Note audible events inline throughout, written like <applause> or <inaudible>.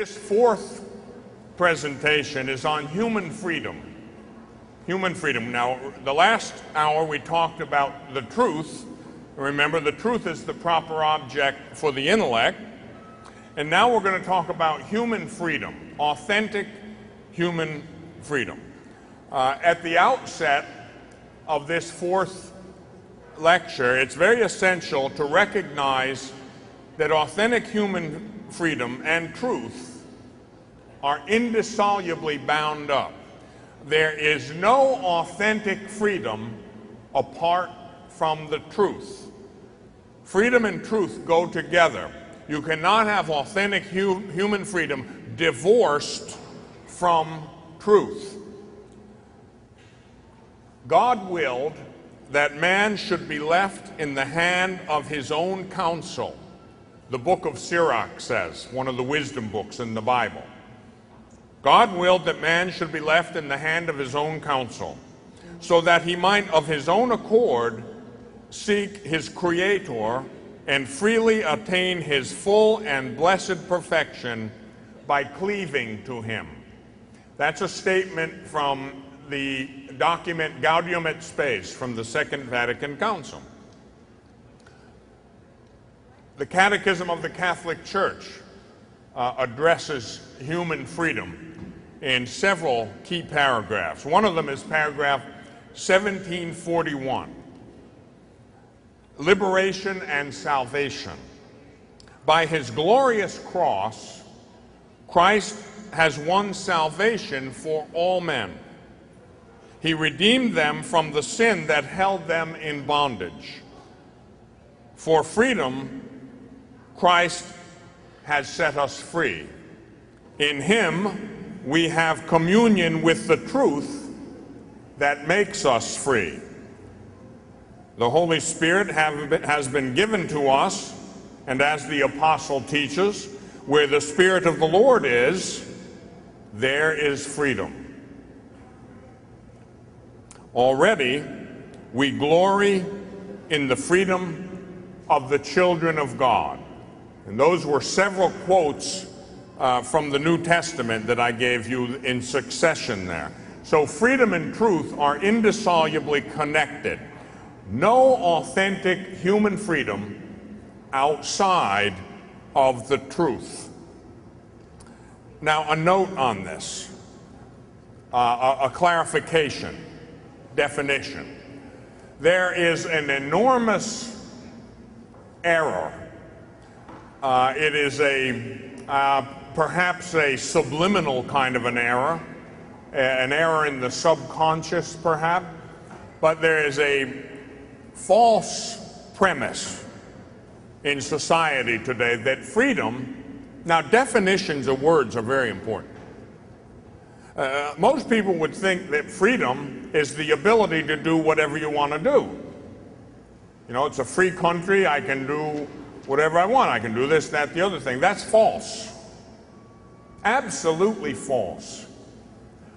This fourth presentation is on human freedom. Human freedom. Now, the last hour we talked about the truth. Remember, the truth is the proper object for the intellect. And now we're going to talk about human freedom, authentic human freedom. Uh, at the outset of this fourth lecture, it's very essential to recognize that authentic human freedom and truth are indissolubly bound up. There is no authentic freedom apart from the truth. Freedom and truth go together. You cannot have authentic hu- human freedom divorced from truth. God willed that man should be left in the hand of his own counsel the book of Sirach says, one of the wisdom books in the Bible. God willed that man should be left in the hand of his own counsel, so that he might of his own accord seek his Creator and freely attain his full and blessed perfection by cleaving to him. That's a statement from the document Gaudium et Spes from the Second Vatican Council. The Catechism of the Catholic Church uh, addresses human freedom in several key paragraphs. One of them is paragraph 1741 Liberation and Salvation. By his glorious cross, Christ has won salvation for all men. He redeemed them from the sin that held them in bondage. For freedom, Christ has set us free. In Him, we have communion with the truth that makes us free. The Holy Spirit have, has been given to us, and as the apostle teaches, where the Spirit of the Lord is, there is freedom. Already, we glory in the freedom of the children of God. And those were several quotes uh, from the New Testament that I gave you in succession there. So freedom and truth are indissolubly connected. No authentic human freedom outside of the truth. Now, a note on this, uh, a, a clarification, definition. There is an enormous error uh, it is a uh, perhaps a subliminal kind of an error, an error in the subconscious, perhaps, but there is a false premise in society today that freedom, now definitions of words are very important. Uh, most people would think that freedom is the ability to do whatever you want to do. You know, it's a free country, I can do whatever I want. I can do this, that, the other thing. That's false. Absolutely false.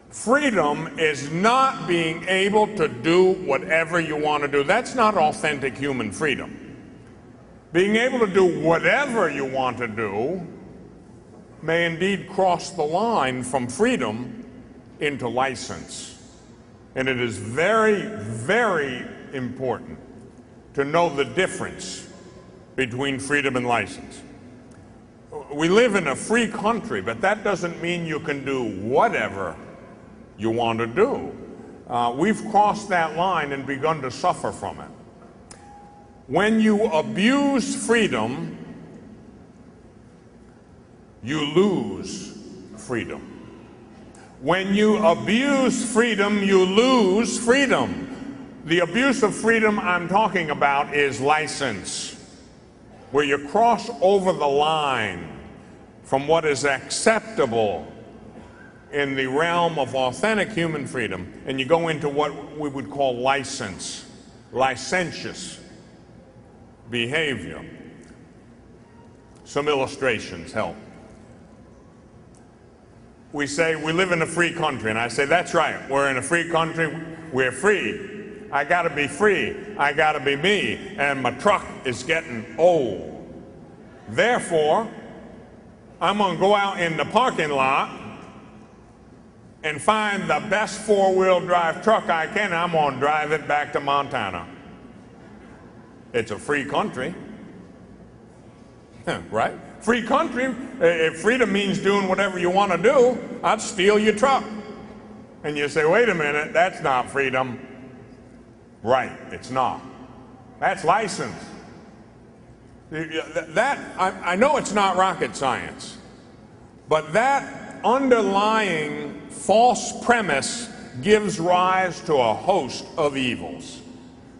Freedom is not being able to do whatever you want to do. That's not authentic human freedom. Being able to do whatever you want to do may indeed cross the line from freedom into license. And it is very, very important to know the difference between freedom and license. We live in a free country, but that doesn't mean you can do whatever you want to do. Uh, we've crossed that line and begun to suffer from it. When you abuse freedom, you lose freedom. When you abuse freedom, you lose freedom. The abuse of freedom I'm talking about is license where you cross over the line from what is acceptable in the realm of authentic human freedom and you go into what we would call license, licentious behavior. Some illustrations help. We say we live in a free country, and I say, that's right, we're in a free country, we're free. I got to be free. I got to be me. And my truck is getting old. Therefore, I'm going to go out in the parking lot and find the best four wheel drive truck I can. I'm going to drive it back to Montana. It's a free country. right? Free country. If freedom means doing whatever you want to do, I'd steal your truck. And you say, wait a minute, that's not freedom. Right, it's not. That's license. That, I, I know it's not rocket science, but that underlying false premise gives rise to a host of evils.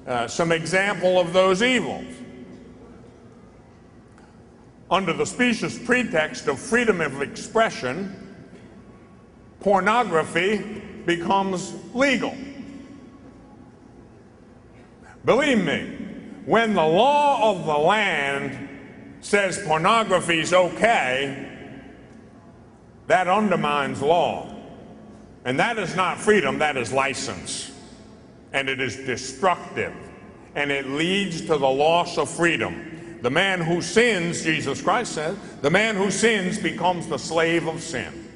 Uh, some example of those evils. Under the specious pretext of freedom of expression, pornography becomes legal. Believe me, when the law of the land says pornography is okay, that undermines law. And that is not freedom, that is license. And it is destructive. And it leads to the loss of freedom. The man who sins, Jesus Christ says, the man who sins becomes the slave of sin.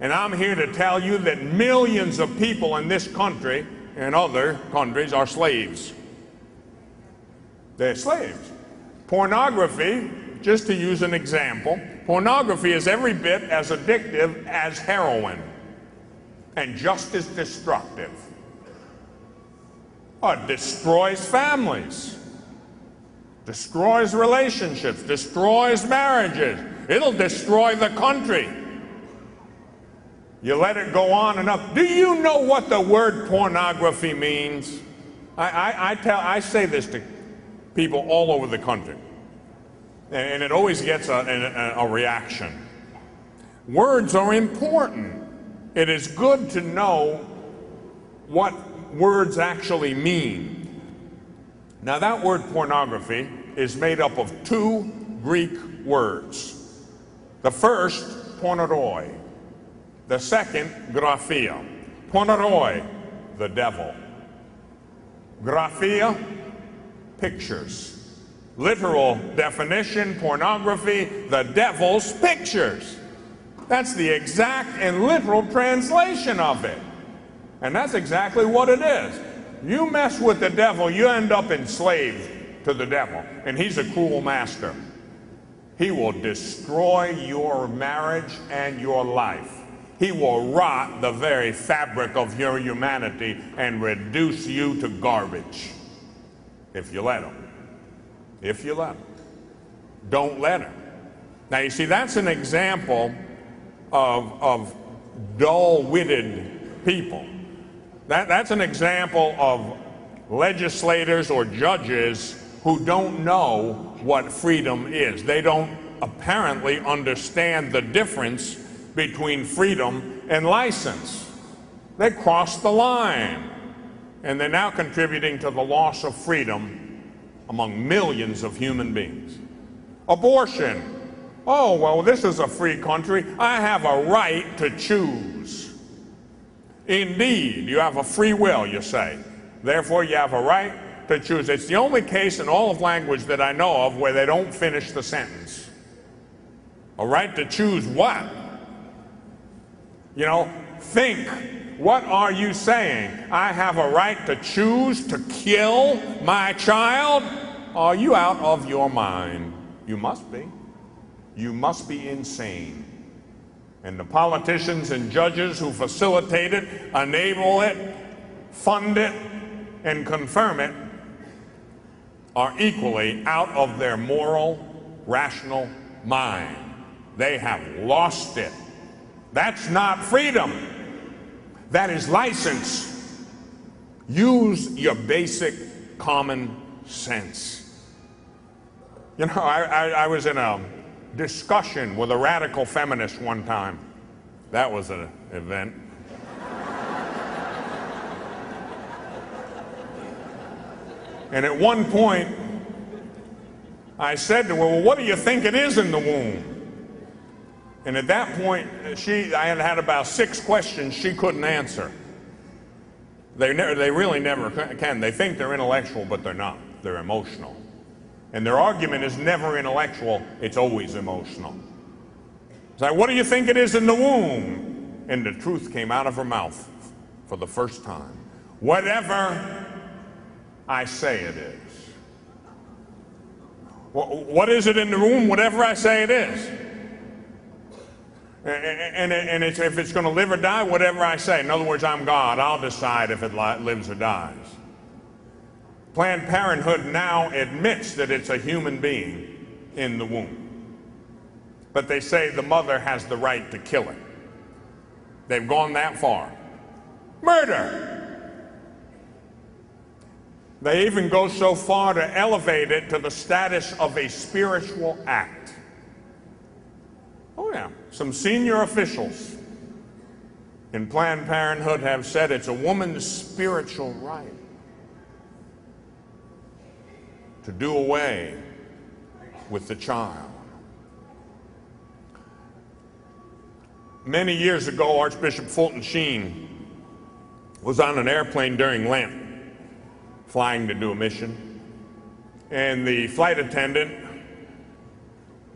And I'm here to tell you that millions of people in this country and other countries are slaves. They're slaves. Pornography, just to use an example, pornography is every bit as addictive as heroin and just as destructive. It destroys families, destroys relationships, destroys marriages. It'll destroy the country. You let it go on enough. Do you know what the word pornography means? I, I, I tell, I say this to people all over the country. And it always gets a, a, a reaction. Words are important. It is good to know what words actually mean. Now, that word pornography is made up of two Greek words. The first, porneiroi. The second, graphia. Porneiroi, the devil. Graphia, pictures. Literal definition pornography, the devil's pictures. That's the exact and literal translation of it. And that's exactly what it is. You mess with the devil, you end up enslaved to the devil. And he's a cruel master. He will destroy your marriage and your life. He will rot the very fabric of your humanity and reduce you to garbage if you let them. If you let them. Don't let them. Now, you see, that's an example of, of dull witted people. That, that's an example of legislators or judges who don't know what freedom is. They don't apparently understand the difference between freedom and license. They cross the line and they're now contributing to the loss of freedom among millions of human beings. Abortion. Oh, well, this is a free country. I have a right to choose. Indeed, you have a free will, you say. Therefore, you have a right to choose. It's the only case in all of language that I know of where they don't finish the sentence. A right to choose what? You know, think what are you saying? I have a right to choose to kill my child? Are you out of your mind? You must be. You must be insane. And the politicians and judges who facilitate it, enable it, fund it, and confirm it are equally out of their moral, rational mind. They have lost it. That's not freedom. That is license. Use your basic common sense. You know, I, I, I, was in a discussion with a radical feminist one time. That was an event. and at one point, I said to her, Well, what do you think it is in the womb? And at that point, uh, she, I had had about six questions she couldn't answer. They, ne- they really never can. They think they're intellectual, but they're not. They're emotional. And their argument is never intellectual, it's always emotional. It's like, what do you think it is in the womb? And the truth came out of her mouth for the first time. Whatever I say it is. What is it in the womb? Whatever I say it is. And, and it's, if it's going to live or die, whatever I say. In other words, I'm God. I'll decide if it lives or dies. Planned Parenthood now admits that it's a human being in the womb. But they say the mother has the right to kill it. They've gone that far. Murder! They even go so far to elevate it to the status of a spiritual act. Oh, yeah. Some senior officials in Planned Parenthood have said it's a woman's spiritual right to do away with the child. Many years ago, Archbishop Fulton Sheen was on an airplane during Lent, flying to do a mission. And the flight attendant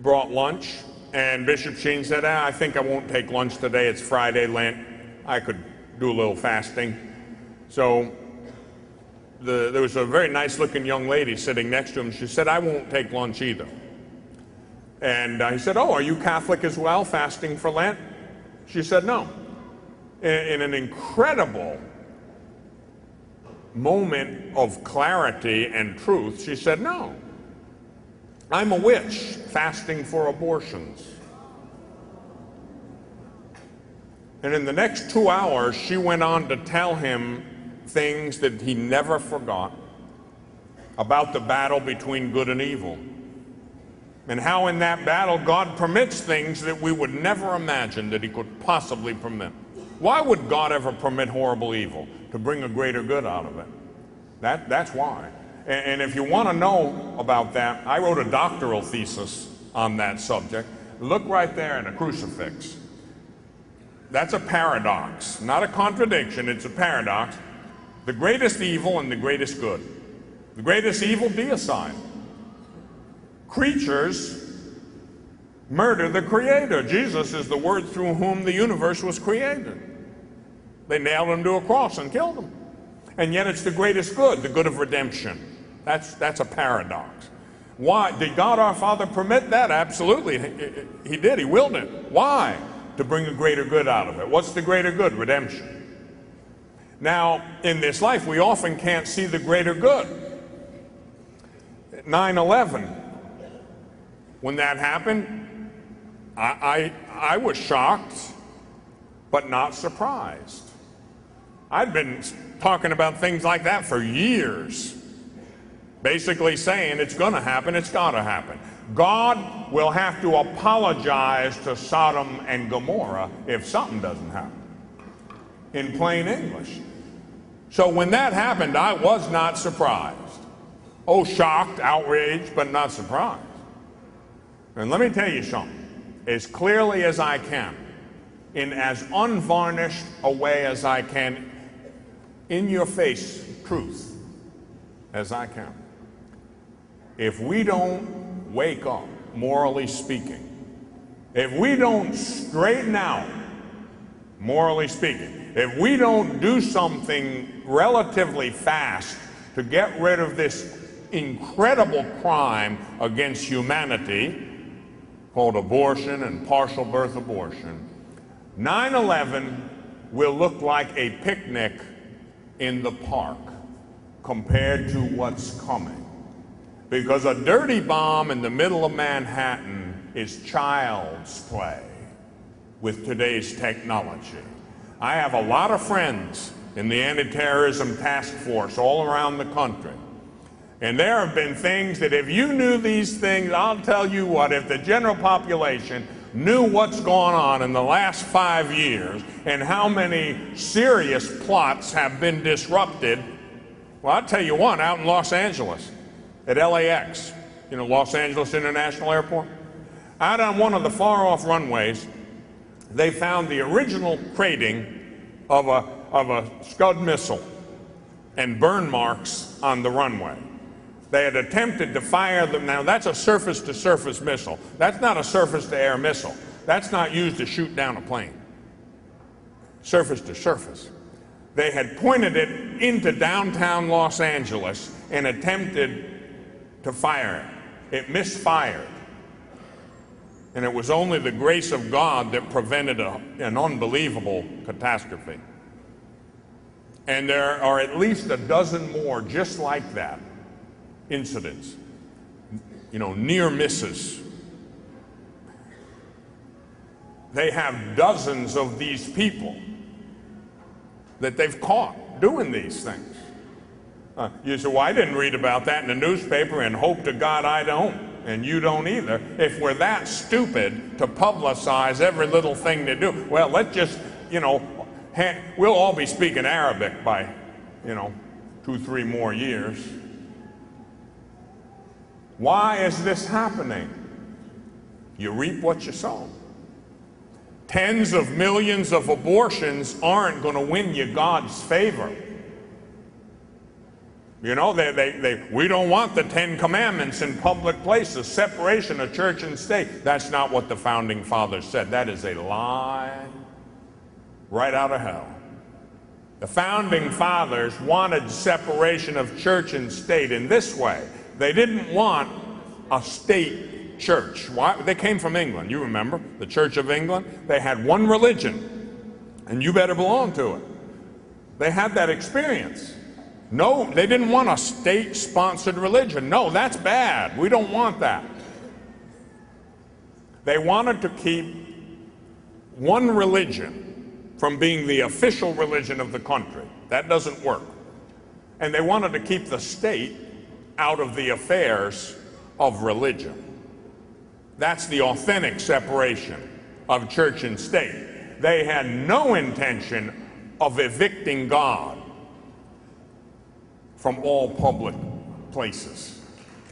brought lunch, and Bishop Sheen said, ah, I think I won't take lunch today. It's Friday, Lent. I could do a little fasting. So the, there was a very nice looking young lady sitting next to him. She said, I won't take lunch either. And he said, Oh, are you Catholic as well, fasting for Lent? She said, No. In, in an incredible moment of clarity and truth, she said, No. I'm a witch fasting for abortions. And in the next two hours, she went on to tell him things that he never forgot about the battle between good and evil and how in that battle God permits things that we would never imagine that He could possibly permit. Why would God ever permit horrible evil? To bring a greater good out of it. That, that's why. And, if you want to know about that, I wrote a doctoral thesis on that subject. Look right there in a crucifix. That's a paradox, not a contradiction, it's a paradox. The greatest evil and the greatest good. The greatest evil, deicide creatures murder the Creator. Jesus is the word through whom the universe was created. They nailed him to a cross and killed him. And yet it's the greatest good, the good of redemption. That's, that's a paradox. Why? Did God our Father permit that? Absolutely. He did. He willed it. Why? To bring a greater good out of it. What's the greater good? Redemption. Now, in this life, we often can't see the greater good. 9 11, when that happened, I, I, I was shocked, but not surprised. I'd been talking about things like that for years, basically saying it's going to happen, it's got to happen. God will have to apologize to Sodom and Gomorrah if something doesn't happen, in plain English. So when that happened, I was not surprised. Oh, shocked, outraged, but not surprised. And let me tell you something, as clearly as I can, in as unvarnished a way as I can, in your face truth as I can. If we don't wake up, morally speaking, if we don't straighten out, morally speaking, if we don't do something relatively fast to get rid of this incredible crime against humanity, called abortion and partial birth abortion, 9 11 will look like a picnic in the park compared to what's coming. Because a dirty bomb in the middle of Manhattan is child's play with today's technology. I have a lot of friends in the anti terrorism task force all around the country. And there have been things that if you knew these things, I'll tell you what, if the general population knew what's gone on in the last five years and how many serious plots have been disrupted, well, I'll tell you one, out in Los Angeles at LAX, you know, Los Angeles International Airport, out on one of the far off runways, they found the original crating of a, of a Scud missile and burn marks on the runway. They had attempted to fire them. Now, that's a surface to surface missile. That's not a surface to air missile. That's not used to shoot down a plane. Surface to surface. They had pointed it into downtown Los Angeles and attempted to fire it. It misfired. And it was only the grace of God that prevented a, an unbelievable catastrophe. And there are at least a dozen more just like that incidents. You know, near misses. They have dozens of these people that they've caught doing these things. Uh, you say, well, I didn't read about that in the newspaper and hope to God I don't, and you don't either. If we're that stupid to publicize every little thing they do, well, let's just, you know, we'll all be speaking Arabic by, you know, two, three more years. Why is this happening? You reap what you sow. Tens of millions of abortions aren't going to win you God's favor. You know, they, they, they, we don't want the Ten Commandments in public places, separation of church and state. That's not what the founding fathers said. That is a lie right out of hell. The founding fathers wanted separation of church and state in this way. They didn't want a state church. Why? They came from England, you remember, the Church of England. They had one religion, and you better belong to it. They had that experience. No, they didn't want a state sponsored religion. No, that's bad. We don't want that. They wanted to keep one religion from being the official religion of the country. That doesn't work. And they wanted to keep the state out of the affairs of religion. That's the authentic separation of church and state. They had no intention of evicting God from all public places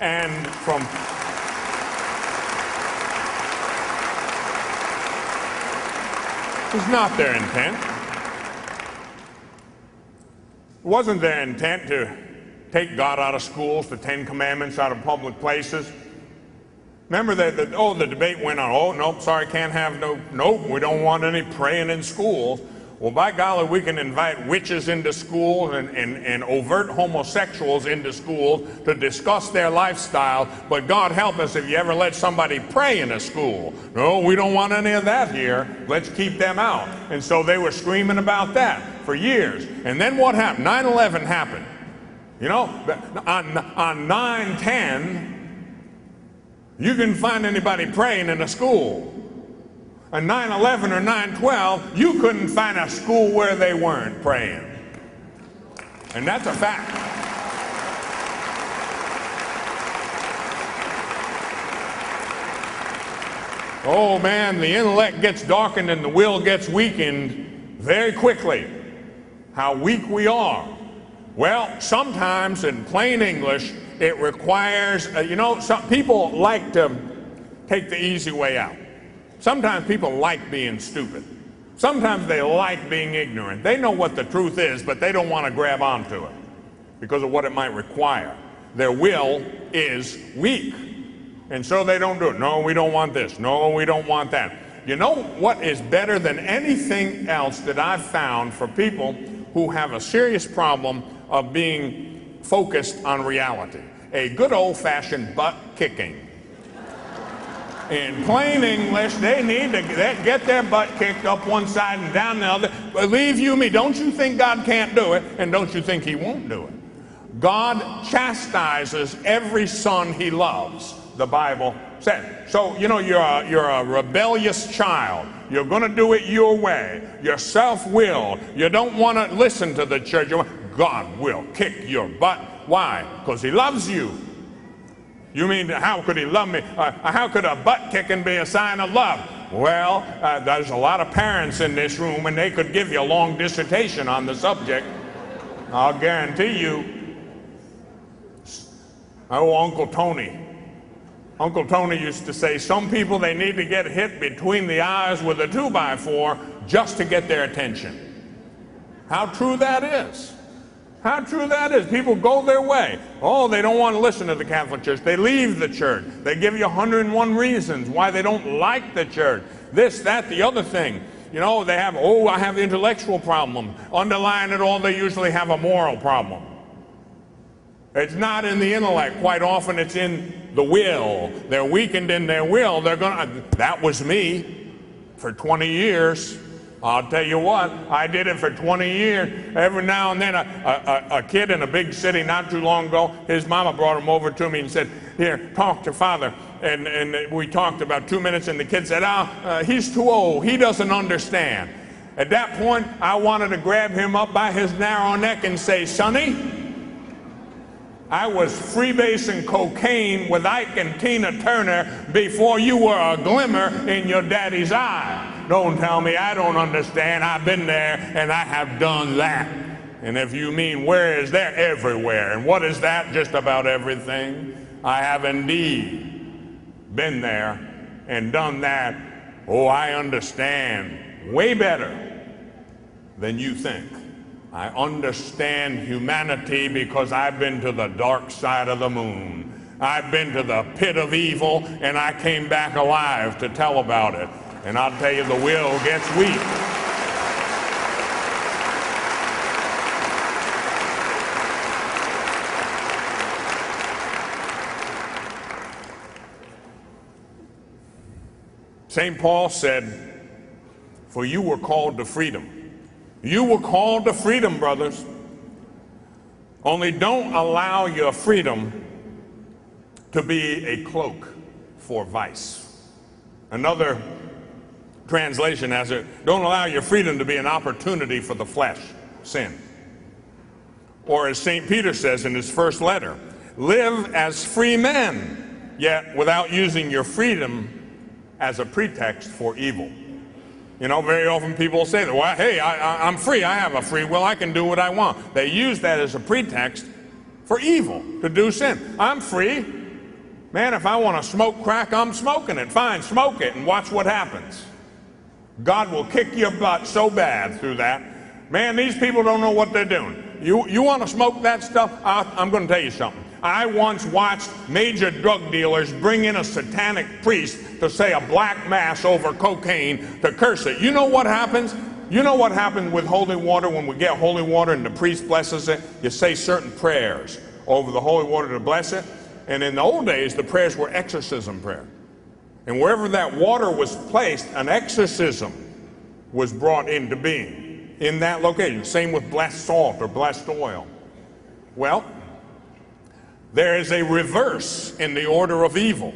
and from It was not their intent. It wasn't their intent to take God out of schools, the Ten Commandments out of public places. Remember that, that, oh, the debate went on. Oh, nope, sorry, can't have no, nope, we don't want any praying in schools. Well, by golly, we can invite witches into schools and, and, and overt homosexuals into schools to discuss their lifestyle. But God help us if you ever let somebody pray in a school. No, we don't want any of that here. Let's keep them out. And so they were screaming about that for years. And then what happened? 9 11 happened. You know, on, on 9 10, you can find anybody praying in a school. A 9 11 or 9 12, you couldn't find a school where they weren't praying. And that's a fact. Oh man, the intellect gets darkened and the will gets weakened very quickly. How weak we are. Well, sometimes in plain English, it requires, uh, you know, some people like to take the easy way out. Sometimes people like being stupid. Sometimes they like being ignorant. They know what the truth is, but they don't want to grab onto it because of what it might require. Their will is weak. And so they don't do it. No, we don't want this. No, we don't want that. You know what is better than anything else that I've found for people who have a serious problem of being focused on reality? A good old fashioned butt kicking. In plain English, they need to get their butt kicked up one side and down the other. Believe you me, don't you think God can't do it, and don't you think He won't do it? God chastises every son He loves, the Bible says. So, you know, you're a, you're a rebellious child. You're going to do it your way. You're self willed. You don't want to listen to the church. God will kick your butt. Why? Because He loves you. You mean, how could he love me? Uh, how could a butt kicking be a sign of love? Well, uh, there's a lot of parents in this room, and they could give you a long dissertation on the subject. I'll guarantee you. Oh, Uncle Tony. Uncle Tony used to say some people they need to get hit between the eyes with a two by four just to get their attention. How true that is. How true that is. People go their way. Oh, they don't want to listen to the Catholic Church. They leave the church. They give you 101 reasons why they don't like the church. This, that, the other thing. You know, they have, oh, I have intellectual problem. Underlying it all, they usually have a moral problem. It's not in the intellect. Quite often it's in the will. They're weakened in their will. They're going to, that was me for 20 years. I'll tell you what, I did it for 20 years. Every now and then, a, a, a, kid in a big city not too long ago, his mama brought him over to me and said, Here, talk to father. And, and we talked about two minutes, and the kid said, Ah, uh, he's too old. He doesn't understand. At that point, I wanted to grab him up by his narrow neck and say, Sonny, I was freebasing cocaine with Ike and Tina Turner before you were a glimmer in your daddy's eye. Don't tell me I don't understand. I've been there and I have done that. And if you mean where is there? Everywhere. And what is that? Just about everything. I have indeed been there and done that. Oh, I understand way better than you think. I understand humanity because I've been to the dark side of the moon. I've been to the pit of evil and I came back alive to tell about it. And I'll tell you, the will gets weak. St. Paul said, For you were called to freedom. You were called to freedom, brothers. Only don't allow your freedom to be a cloak for vice. Another translation has it don't allow your freedom to be an opportunity for the flesh, sin. Or as St. Peter says in his first letter, live as free men, yet without using your freedom as a pretext for evil. You know, very often people say that, well, hey, I, am free. I have a free will. I can do what I want. They use that as a pretext for evil, to do sin. I'm free. Man, if I want to smoke crack, I'm smoking it. Fine, smoke it and watch what happens. God will kick your butt so bad through that. Man, these people don't know what they're doing. You, you want to smoke that stuff? I, I'm going to tell you something. I once watched major drug dealers bring in a satanic priest to say a black mass over cocaine to curse it. You know what happens? You know what happens with holy water when we get holy water and the priest blesses it? You say certain prayers over the holy water to bless it. And in the old days, the prayers were exorcism prayer. And wherever that water was placed, an exorcism was brought into being in that location. Same with blessed salt or blessed oil. Well, there is a reverse in the order of evil.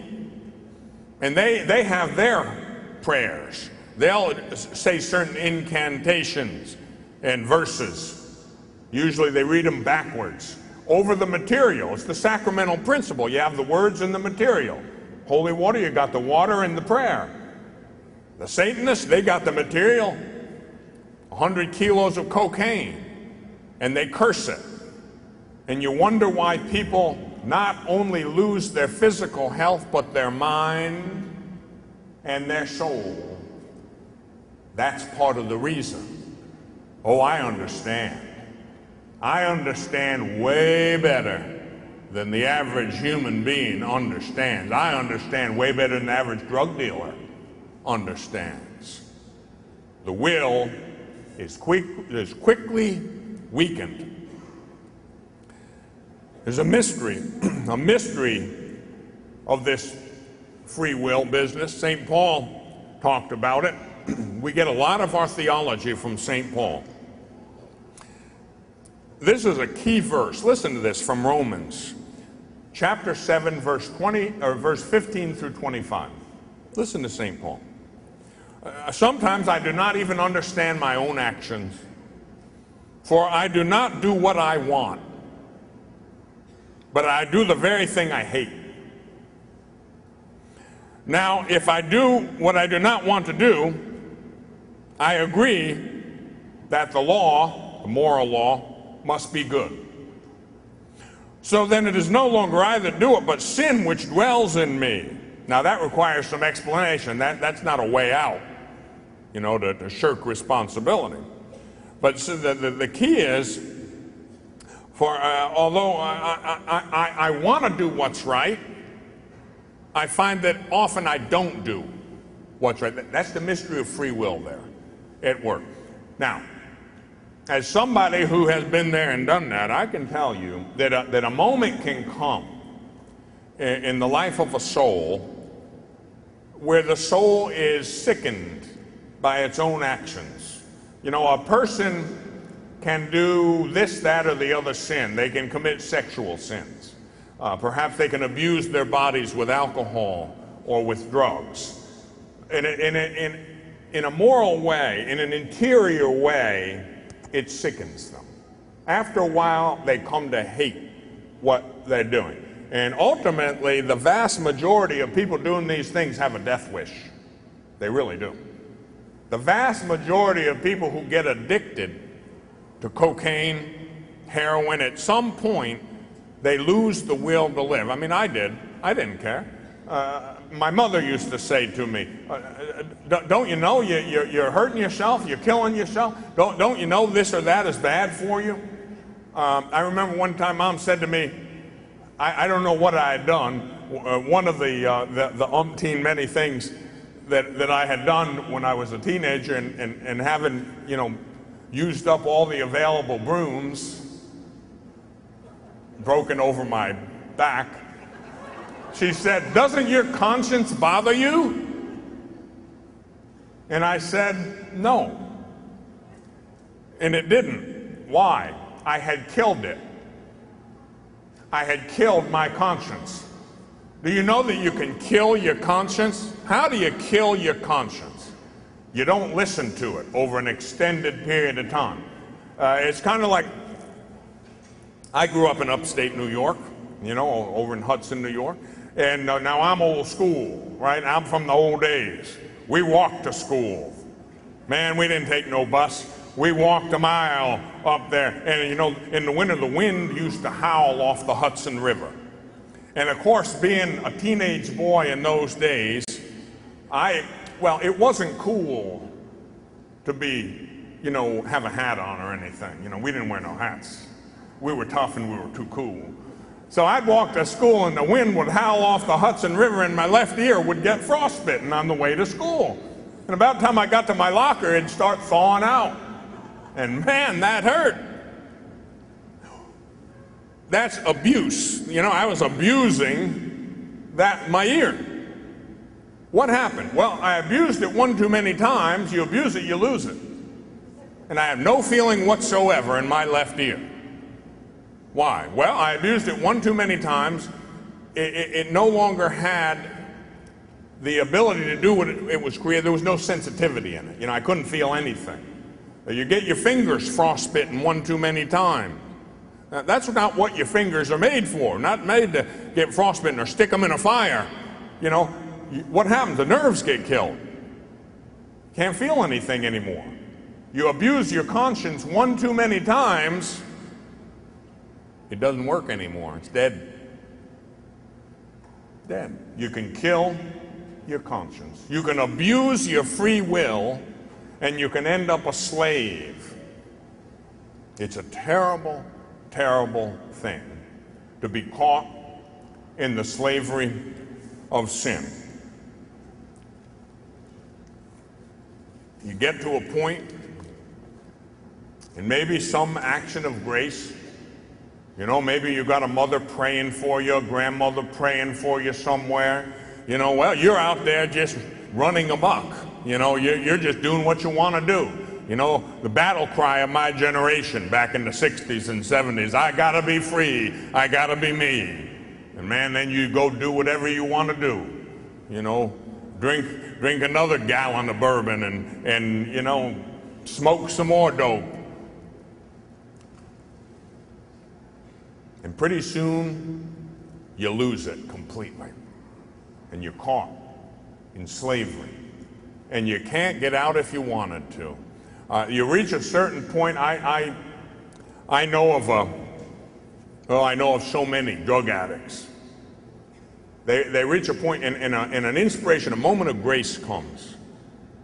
And they, they have their prayers. They'll say certain incantations and verses. Usually they read them backwards over the material. It's the sacramental principle. You have the words and the material. Holy water, you got the water and the prayer. The Satanists, they got the material 100 kilos of cocaine, and they curse it. And you wonder why people not only lose their physical health, but their mind and their soul. That's part of the reason. Oh, I understand. I understand way better than the average human being understands. I understand way better than the average drug dealer understands. The will is, quick, is quickly weakened there's a mystery, <clears throat> a mystery of this free will business. St. Paul talked about it. <clears throat> we get a lot of our theology from St. Paul. This is a key verse. Listen to this from Romans chapter 7 verse 20 or verse 15 through 25. Listen to St. Paul. Uh, sometimes I do not even understand my own actions, for I do not do what I want but I do the very thing I hate. Now, if I do what I do not want to do, I agree that the law, the moral law, must be good. So then it is no longer I that do it, but sin which dwells in me. Now that requires some explanation. That, that's not a way out, you know, to, to shirk responsibility. But so the, the, the key is For uh, although I, I, I, I want to do what's right, I find that often I don't do what's right. That's the mystery of free will there at work. Now, as somebody who has been there and done that, I can tell you that a, that a moment can come in, in the life of a soul where the soul is sickened by its own actions. You know, a person can do this, that, or the other sin. They can commit sexual sins. Uh, perhaps they can abuse their bodies with alcohol or with drugs. In a, in, a, in, in a moral way, in an interior way, it sickens them. After a while, they come to hate what they're doing. And ultimately, the vast majority of people doing these things have a death wish. They really do. The vast majority of people who get addicted to cocaine, heroin, at some point, they lose the will to live. I mean, I did. I didn't care. Uh, my mother used to say to me, uh, uh Don't you know you, you're, hurting yourself? You're killing yourself? Don't, don't you know this or that is bad for you? Um, I remember one time mom said to me, I, I don't know what I had done. Uh, one of the, uh, the, the umpteen many things that, that I had done when I was a teenager and, and, and having, you know, used up all the available brooms, broken over my back. She said, Doesn't your conscience bother you? And I said, No. And it didn't. Why? I had killed it. I had killed my conscience. Do you know that you can kill your conscience? How do you kill your conscience? You don't listen to it over an extended period of time. Uh, it's kind of like I grew up in upstate New York, you know, over in Hudson, New York. And uh, now I'm old school, right? I'm from the old days. We walked to school. Man, we didn't take no bus. We walked a mile up there. And you know, in the winter, the wind used to howl off the Hudson River. And of course, being a teenage boy in those days, I well, it wasn't cool to be, you know, have a hat on or anything. You know, we didn't wear no hats. We were tough and we were too cool. So I'd walk to school and the wind would howl off the Hudson River and my left ear would get frostbitten on the way to school. And about the time I got to my locker, it'd start thawing out. And man, that hurt. That's abuse. You know, I was abusing that my ear. What happened? Well, I abused it one too many times. You abuse it, you lose it. And I have no feeling whatsoever in my left ear. Why? Well, I abused it one too many times. It, it, it no longer had the ability to do what it, it, was created. There was no sensitivity in it. You know, I couldn't feel anything. You get your fingers frostbitten one too many times. Now, that's not what your fingers are made for. Not made to get frostbitten or stick them in a fire. You know, what happens? The nerves get killed. Can't feel anything anymore. You abuse your conscience one too many times, it doesn't work anymore. It's dead. Dead. You can kill your conscience. You can abuse your free will, and you can end up a slave. It's a terrible, terrible thing to be caught in the slavery of sin. You get to a point, and maybe some action of grace. You know, maybe you got a mother praying for you, a grandmother praying for you somewhere. You know, well, you're out there just running amok. You know, you're, you're just doing what you want to do. You know, the battle cry of my generation back in the 60s and 70s I got to be free, I got to be me. And man, then you go do whatever you want to do. You know, drink drink another gallon of bourbon and, and you know, smoke some more dope. And pretty soon, you lose it completely. And you're caught in slavery. And you can't get out if you wanted to. Uh, you reach a certain point. I, I, I know of a, well, I know of so many drug addicts they, they reach a point and, and, and an inspiration, a moment of grace comes.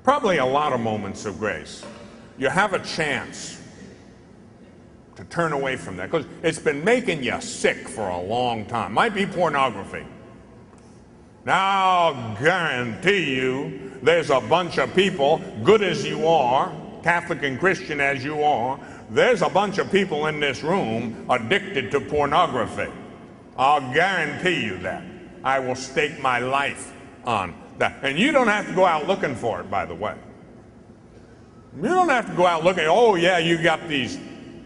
Probably a lot of moments of grace. You have a chance to turn away from that because it's been making you sick for a long time. Might be pornography. Now, I'll guarantee you there's a bunch of people, good as you are, Catholic and Christian as you are, there's a bunch of people in this room addicted to pornography. I'll guarantee you that. I will stake my life on that. And you don't have to go out looking for it, by the way. You don't have to go out looking, oh, yeah, you got these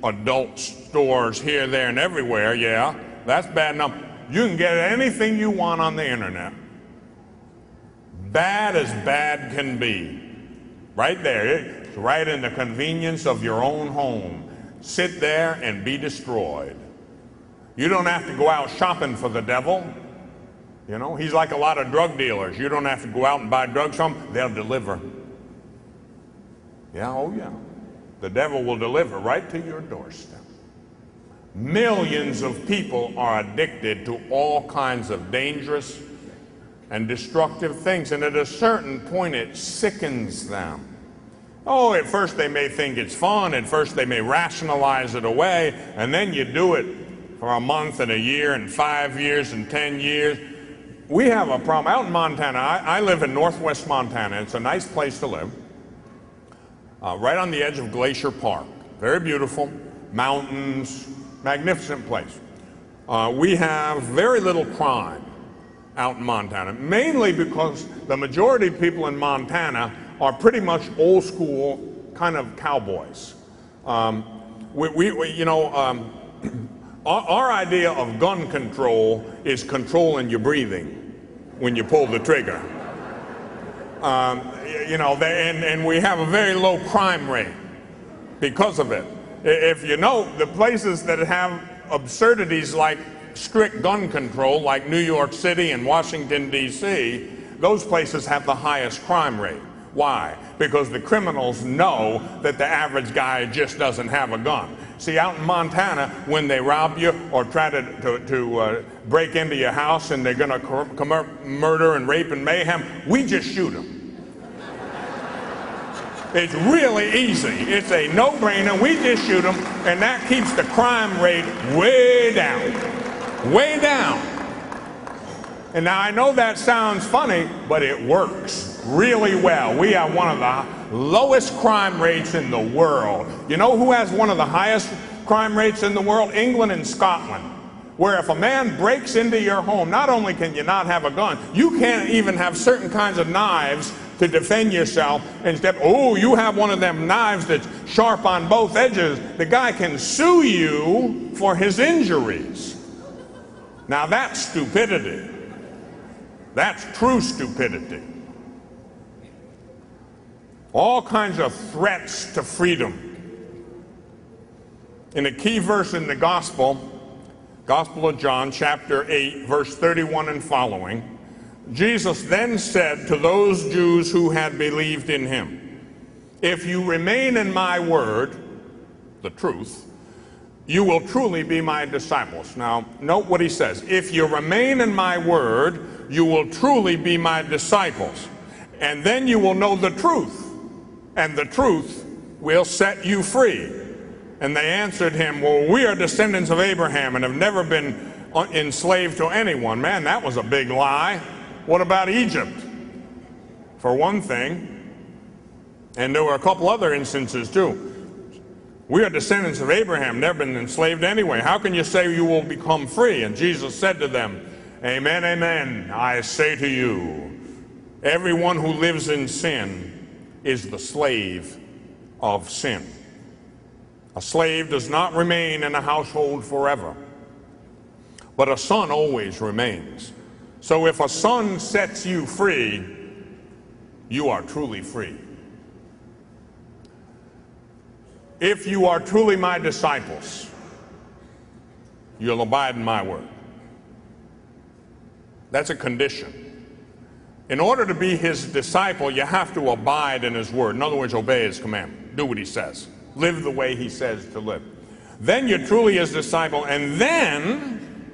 adult stores here, there, and everywhere. Yeah, that's bad enough. You can get anything you want on the internet. Bad as bad can be. Right there. It's right in the convenience of your own home. Sit there and be destroyed. You don't have to go out shopping for the devil. You know, he's like a lot of drug dealers. You don't have to go out and buy drugs from them, they'll deliver. Yeah, oh yeah. The devil will deliver right to your doorstep. Millions of people are addicted to all kinds of dangerous and destructive things, and at a certain point, it sickens them. Oh, at first they may think it's fun, at first they may rationalize it away, and then you do it for a month and a year and five years and ten years. We have a problem out in Montana. I, I live in northwest Montana. It's a nice place to live uh, right on the edge of Glacier Park. Very beautiful, mountains, magnificent place. Uh, we have very little crime out in Montana, mainly because the majority of people in Montana are pretty much old school kind of cowboys. Um, we, we, we, you know, um, <clears throat> our, our idea of gun control is controlling your breathing when you pull the trigger. Um, you know, they, and, and we have a very low crime rate because of it. If you know, the places that have absurdities like strict gun control, like New York City and Washington, D.C., those places have the highest crime rate. Why? Because the criminals know that the average guy just doesn't have a gun. See, out in Montana, when they rob you or try to, to, to uh, break into your house and they're going to commit murder and rape and mayhem, we just shoot them. It's really easy. It's a no-brainer. We just shoot them, and that keeps the crime rate way down. Way down. And now I know that sounds funny, but it works really well. We have one of the lowest crime rates in the world. You know who has one of the highest crime rates in the world? England and Scotland. Where if a man breaks into your home, not only can you not have a gun, you can't even have certain kinds of knives to defend yourself instead, oh, you have one of them knives that's sharp on both edges. The guy can sue you for his injuries. Now that's stupidity. That's true stupidity. All kinds of threats to freedom. In a key verse in the gospel, Gospel of John, chapter 8, verse 31 and following, Jesus then said to those Jews who had believed in him, If you remain in my word, the truth, you will truly be my disciples. Now, note what he says. If you remain in my word, you will truly be my disciples. And then you will know the truth, and the truth will set you free. And they answered him, Well, we are descendants of Abraham and have never been uh, enslaved to anyone. Man, that was a big lie. What about Egypt? For one thing, and there were a couple other instances too. We are descendants of Abraham, never been enslaved anyway. How can you say you will become free? And Jesus said to them, Amen, amen. I say to you, everyone who lives in sin is the slave of sin. A slave does not remain in a household forever, but a son always remains. So if a son sets you free, you are truly free. If you are truly my disciples, you'll abide in my word. That's a condition. In order to be his disciple, you have to abide in his word. In other words, obey his commandment. Do what he says. Live the way he says to live. Then you're truly his disciple, and then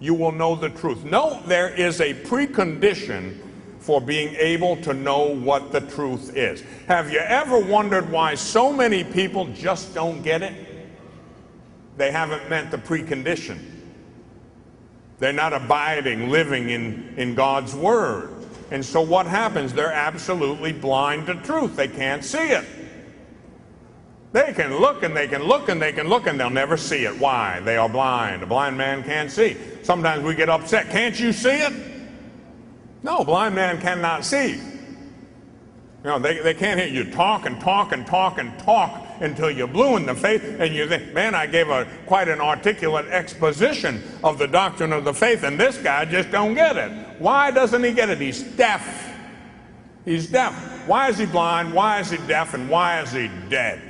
you will know the truth. No, there is a precondition for being able to know what the truth is. Have you ever wondered why so many people just don't get it? they haven't met the precondition. They're not abiding, living in, in God's Word. And so what happens? They're absolutely blind to truth. They can't see it. They can look and they can look and they can look and they'll never see it. Why? They are blind. A blind man can't see. Sometimes we get upset. Can't you see it? No, blind man cannot see. You know, they, they can't hear you talk and talk and talk and talk until you're blue in the face and you think, man, I gave a quite an articulate exposition of the doctrine of the faith, and this guy just don't get it. Why doesn't he get it? He's deaf. He's deaf. Why is he blind? Why is he deaf? And why is he dead?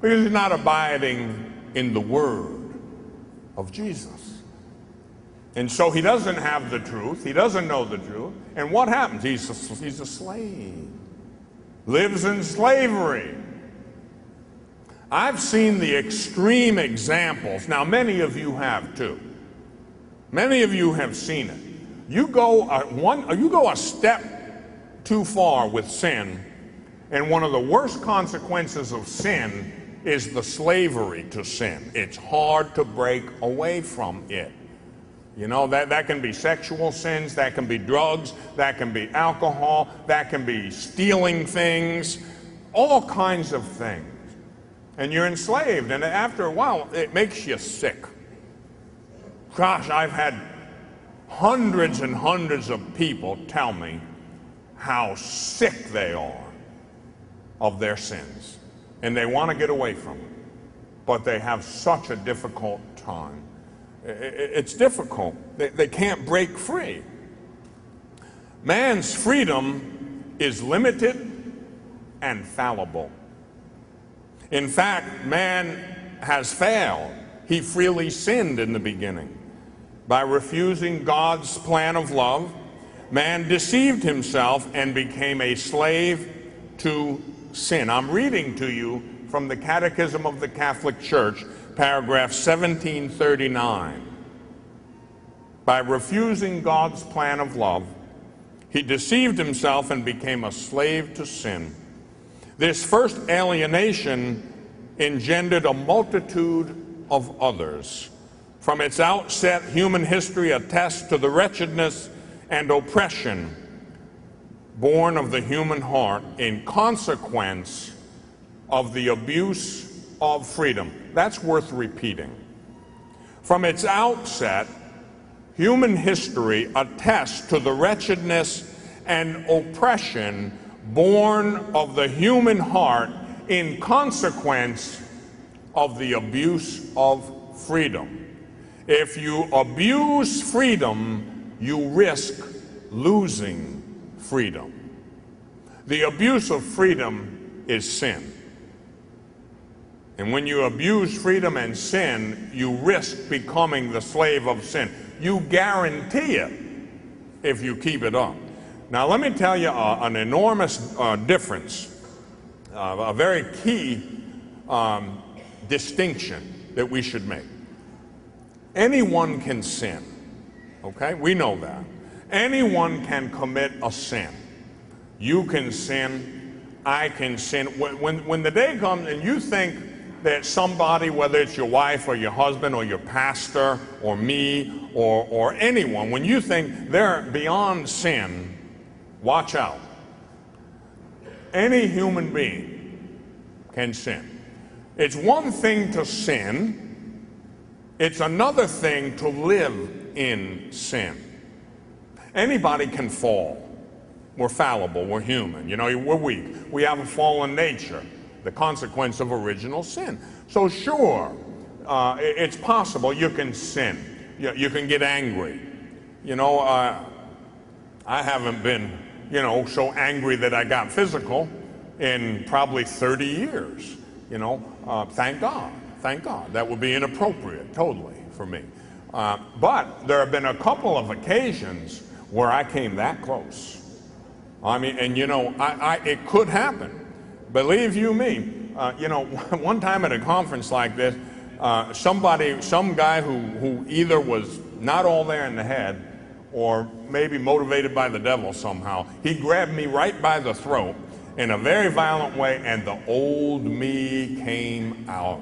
Because he's not abiding in the word of Jesus. And so he doesn't have the truth. He doesn't know the truth. And what happens? He's a, he's a slave lives in slavery. I've seen the extreme examples. Now, many of you have too. Many of you have seen it. You go a, one, you go a step too far with sin, and one of the worst consequences of sin is the slavery to sin. It's hard to break away from it. You know, that, that can be sexual sins, that can be drugs, that can be alcohol, that can be stealing things, all kinds of things. And you're enslaved, and after a while, it makes you sick. Gosh, I've had hundreds and hundreds of people tell me how sick they are of their sins, and they want to get away from them, but they have such a difficult time. It's difficult. They, they can't break free. Man's freedom is limited and fallible. In fact, man has failed. He freely sinned in the beginning. By refusing God's plan of love, man deceived himself and became a slave to sin. I'm reading to you from the Catechism of the Catholic Church, paragraph 1739. By refusing God's plan of love, he deceived himself and became a slave to sin. This first alienation engendered a multitude of others. From its outset, human history attests to the wretchedness and oppression born of the human heart in consequence of the abuse of freedom. That's worth repeating. From its outset, human history attests to the wretchedness and oppression born of the human heart in consequence of the abuse of freedom. If you abuse freedom, you risk losing freedom. The abuse of freedom is sin. And when you abuse freedom and sin, you risk becoming the slave of sin. You guarantee it if you keep it up. Now, let me tell you uh, an enormous uh, difference, uh, a very key um, distinction that we should make. Anyone can sin, okay? We know that. Anyone can commit a sin. You can sin, I can sin. When, when, when the day comes and you think that somebody, whether it's your wife or your husband or your pastor or me or, or anyone, when you think they're beyond sin, watch out. Any human being can sin. It's one thing to sin, it's another thing to live in sin. Anybody can fall. We're fallible, we're human, you know, we're weak. We have a fallen nature the consequence of original sin. So, sure, uh, it's possible you can sin, you, you can get angry. You know, uh, I haven't been, you know, so angry that I got physical in probably 30 years. You know, uh, thank God, thank God. That would be inappropriate, totally, for me. Uh, but there have been a couple of occasions where I came that close. I mean, and you know, I, I, it could happen. Believe you me, uh, you know, <laughs> one time at a conference like this, uh, somebody, some guy who, who either was not all there in the head or maybe motivated by the devil somehow, he grabbed me right by the throat in a very violent way, and the old me came out.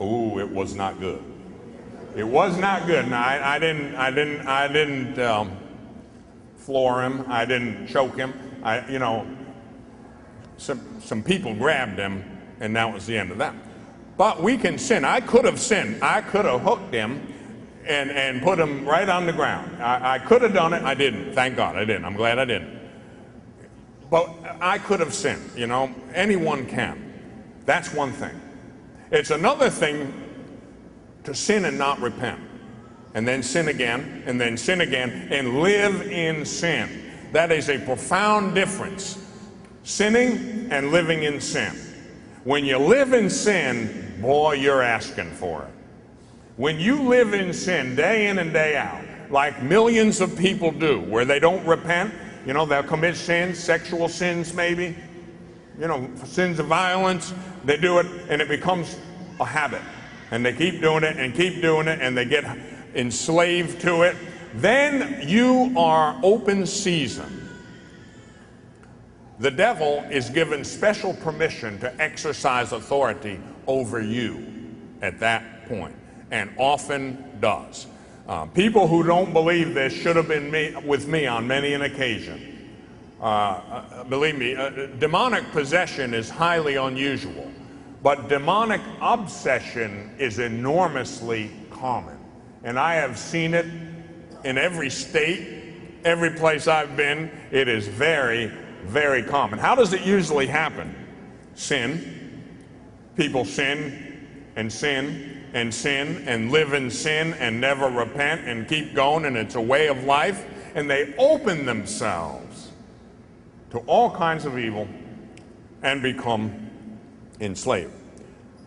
Oh, it was not good. It was not good. Now, I, I didn't, I didn't, I didn't um, floor him. I didn't choke him. I, you know, some, some people grabbed him, and that was the end of that. But we can sin. I could have sinned. I could have hooked him and, and put him right on the ground. I, I could have done it. I didn't. Thank God I didn't. I'm glad I didn't. But I could have sinned. You know, anyone can. That's one thing. It's another thing to sin and not repent, and then sin again, and then sin again, and live in sin. That is a profound difference sinning and living in sin. When you live in sin, boy, you're asking for it. When you live in sin day in and day out, like millions of people do, where they don't repent, you know, they'll commit sins, sexual sins maybe, you know, sins of violence, they do it and it becomes a habit. And they keep doing it and keep doing it and they get enslaved to it. Then you are open season. The devil is given special permission to exercise authority over you at that point and often does. Uh, people who don't believe this should have been me, with me on many an occasion. Uh, uh, believe me, uh, demonic possession is highly unusual, but demonic obsession is enormously common. And I have seen it in every state, every place I've been. It is very, very common. How does it usually happen? Sin. People sin and sin and sin and live in sin and never repent and keep going, and it's a way of life, and they open themselves to all kinds of evil and become enslaved.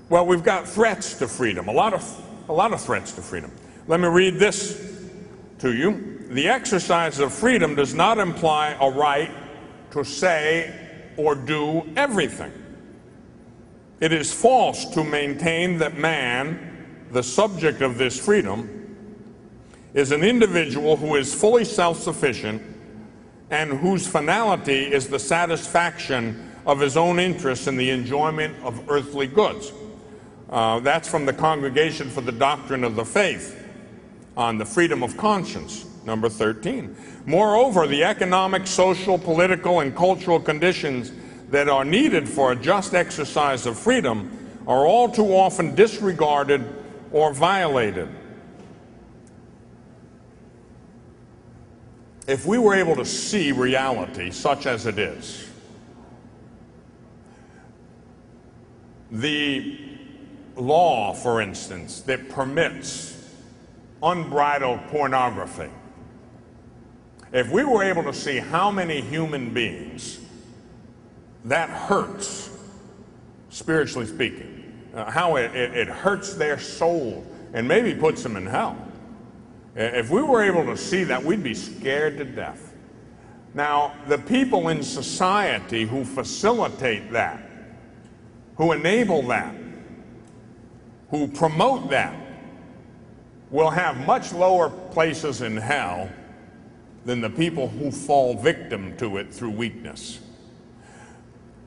Well, we've got threats to freedom, a lot of, a lot of threats to freedom. Let me read this to you. The exercise of freedom does not imply a right to say or do everything. It is false to maintain that man the subject of this freedom is an individual who is fully self sufficient and whose finality is the satisfaction of his own interests in the enjoyment of earthly goods. Uh, that's from the Congregation for the Doctrine of the Faith on the freedom of conscience, number 13. Moreover, the economic, social, political, and cultural conditions that are needed for a just exercise of freedom are all too often disregarded or violated. If we were able to see reality such as it is, the law, for instance, that permits unbridled pornography, if we were able to see how many human beings that hurts, spiritually speaking, uh, how it, it, it hurts their soul and maybe puts them in hell. If we were able to see that, we'd be scared to death. Now, the people in society who facilitate that, who enable that, who promote that, will have much lower places in hell than the people who fall victim to it through weakness.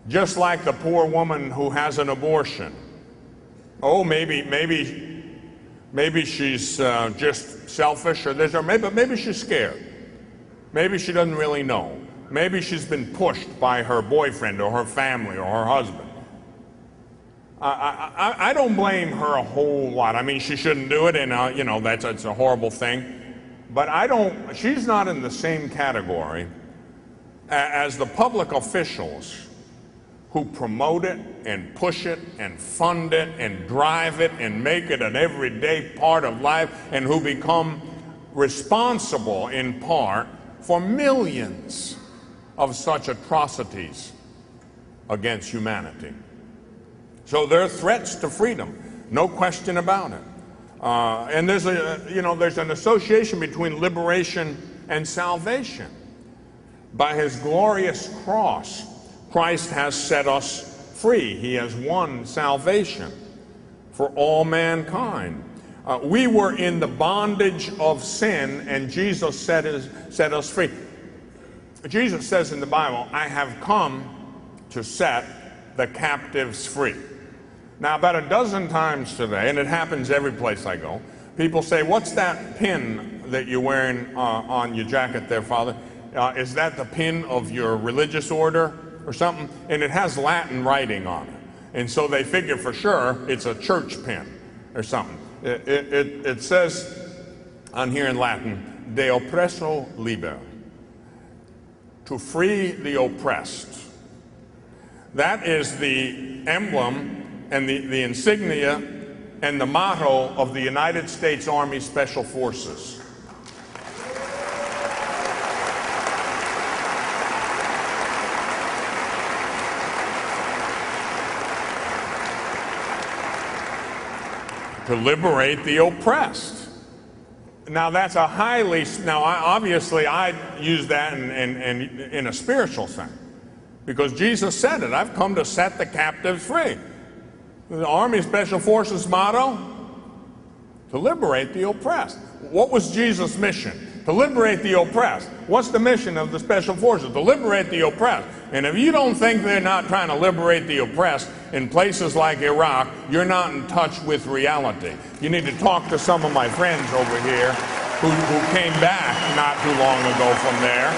Just like the poor woman who has an abortion oh, maybe, maybe, maybe she's uh, just selfish or this, or maybe, maybe she's scared. Maybe she doesn't really know. Maybe she's been pushed by her boyfriend or her family or her husband. I, I, I don't blame her a whole lot. I mean, she shouldn't do it, and uh, you know that's, that's a horrible thing. But I don't. She's not in the same category as the public officials who promote it and push it and fund it and drive it and make it an everyday part of life and who become responsible in part for millions of such atrocities against humanity. So there are threats to freedom, no question about it. Uh, and there's a you know there's an association between liberation and salvation. By his glorious cross, Christ has set us free. He has won salvation for all mankind. Uh, we were in the bondage of sin, and Jesus set, his, set us free. Jesus says in the Bible, I have come to set the captives free. Now, about a dozen times today, and it happens every place I go, people say, What's that pin that you're wearing uh, on your jacket there, Father? Uh, is that the pin of your religious order or something? And it has Latin writing on it. And so they figure for sure it's a church pin or something. It, it, it says on here in Latin, de oppresso liber, to free the oppressed. That is the emblem and the, the insignia and the motto of the United States Army Special Forces. To liberate the oppressed. Now that's a highly now I, obviously I use that in, in, in, in, a spiritual sense because Jesus said it. I've come to set the captives free. The Army Special Forces motto: to liberate the oppressed. What was Jesus' mission? To liberate the oppressed. What's the mission of the special forces? To liberate the oppressed. And if you don't think they're not trying to liberate the oppressed in places like Iraq, you're not in touch with reality. You need to talk to some of my friends over here who, who came back not too long ago from there.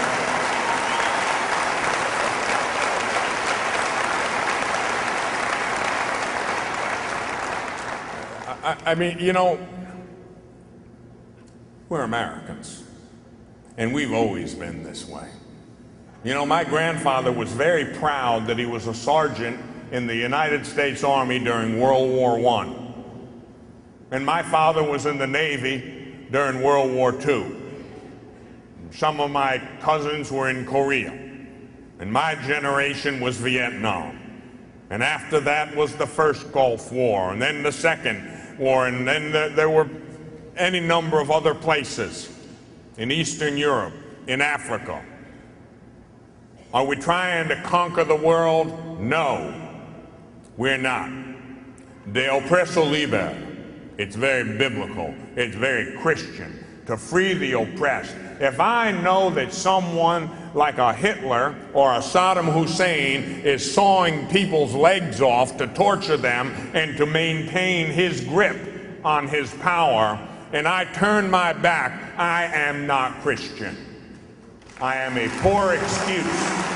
I, I mean, you know, we're Americans. And we've always been this way. You know, my grandfather was very proud that he was a sergeant in the United States Army during World War I. And my father was in the Navy during World War II. Some of my cousins were in Korea. And my generation was Vietnam. And after that was the first Gulf War, and then the second war, and then the, there were any number of other places in Eastern Europe, in Africa? Are we trying to conquer the world? No, we're not. De oppresso liber. It's very biblical. It's very Christian. To free the oppressed. If I know that someone like a Hitler or a Saddam Hussein is sawing people's legs off to torture them and to maintain his grip on his power, and I turn my back, I am not Christian. I am a poor excuse.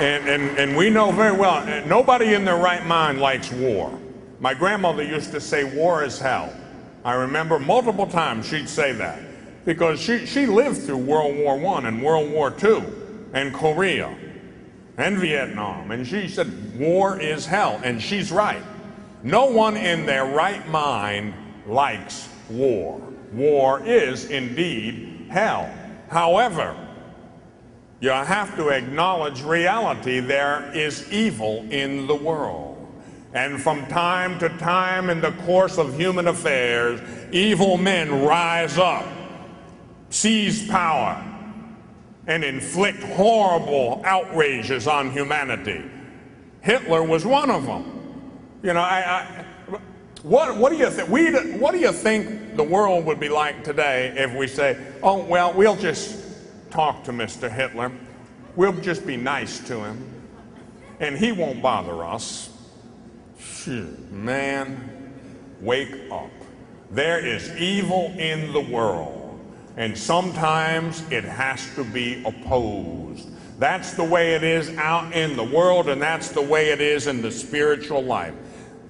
And, and, and we know very well, uh, nobody in their right mind likes war. My grandmother used to say, War is hell. I remember multiple times she'd say that because she, she lived through World War I and World War II and Korea and Vietnam. And she said, War is hell. And she's right. No one in their right mind likes war. War is indeed hell. However, you have to acknowledge reality. There is evil in the world. And from time to time in the course of human affairs, evil men rise up, seize power, and inflict horrible outrages on humanity. Hitler was one of them. You know, I, I what, what, do you think? We, what do you think the world would be like today if we say, oh, well, we'll just talk to Mr. Hitler. We'll just be nice to him, and he won't bother us. Man, wake up. There is evil in the world. And sometimes it has to be opposed. That's the way it is out in the world, and that's the way it is in the spiritual life.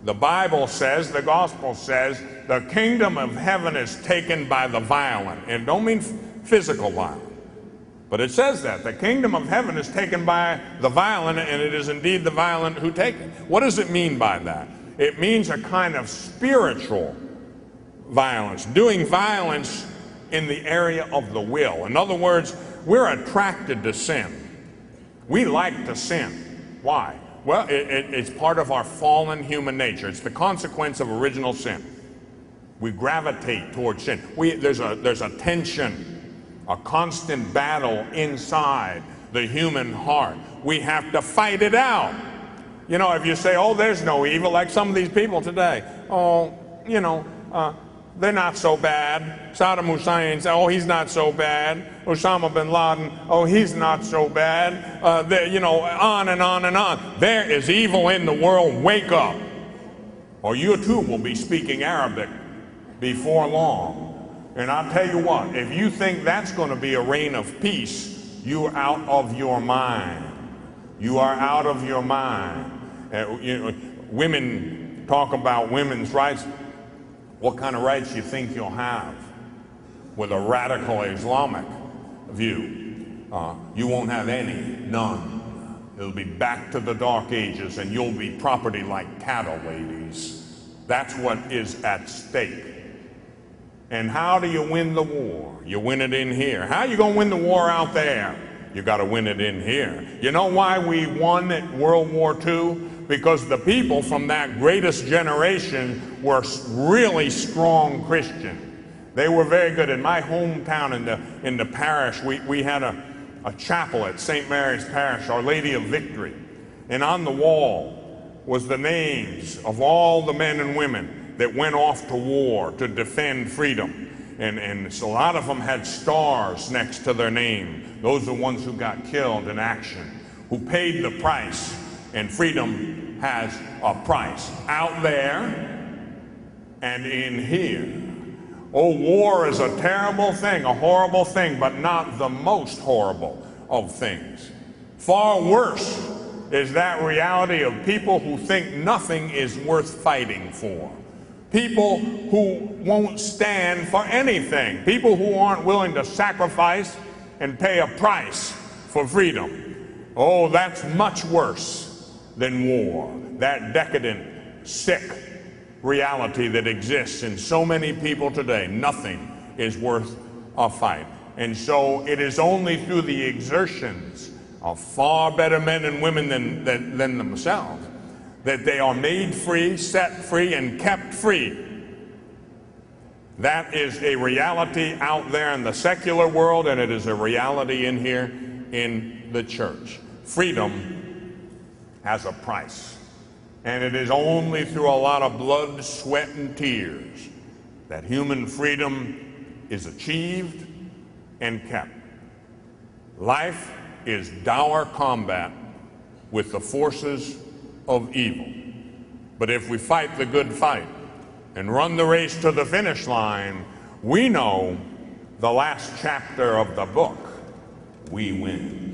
The Bible says, the gospel says, the kingdom of heaven is taken by the violent. And don't mean physical violence. But it says that. The kingdom of heaven is taken by the violent, and it is indeed the violent who take it. What does it mean by that? It means a kind of spiritual violence, doing violence in the area of the will. In other words, we're attracted to sin. We like to sin. Why? Well, it, it, it's part of our fallen human nature. It's the consequence of original sin. We gravitate towards sin. We, there's, a, there's a tension, a constant battle inside the human heart. We have to fight it out. You know, if you say, oh, there's no evil, like some of these people today, oh, you know, uh, they're not so bad. Saddam Hussein oh, he's not so bad. Osama bin Laden, oh, he's not so bad. Uh, you know, on and on and on. There is evil in the world. Wake up. Or you too will be speaking Arabic before long. And I'll tell you what, if you think that's going to be a reign of peace, you're out of your mind. You are out of your mind. Uh, you know, women talk about women's rights. What kind of rights you think you'll have with a radical Islamic view? Uh, you won't have any, none. It'll be back to the dark ages and you'll be property like cattle, ladies. That's what is at stake. And how do you win the war? You win it in here. How are you going to win the war out there? You got to win it in here. You know why we won at World War II? Because the people from that greatest generation were really strong Christian. They were very good. In my hometown, in the, in the parish, we, we had a, a chapel at St. Mary's Parish, Our Lady of Victory. And on the wall was the names of all the men and women that went off to war to defend freedom. And, and so a lot of them had stars next to their name. Those are the ones who got killed in action, who paid the price. And freedom has a price out there and in here. Oh, war is a terrible thing, a horrible thing, but not the most horrible of things. Far worse is that reality of people who think nothing is worth fighting for. People who won't stand for anything. People who aren't willing to sacrifice and pay a price for freedom. Oh, that's much worse than war. That decadent, sick reality that exists in so many people today. Nothing is worth a fight. And so it is only through the exertions of far better men and women than, than, than themselves that they are made free, set free, and kept free. That is a reality out there in the secular world, and it is a reality in here in the church. Freedom has a price. And it is only through a lot of blood, sweat, and tears that human freedom is achieved and kept. Life is dour combat with the forces of evil. But if we fight the good fight and run the race to the finish line, we know the last chapter of the book, we win.